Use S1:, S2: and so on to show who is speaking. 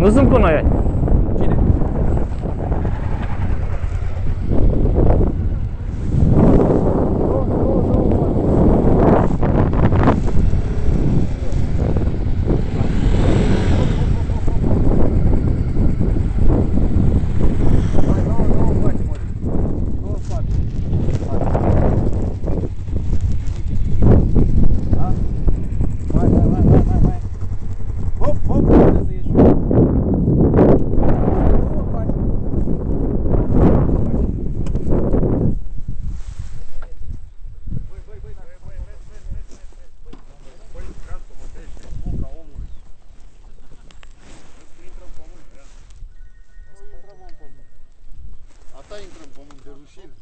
S1: Nuzum
S2: konuya. intrăm pământ
S1: o rușine.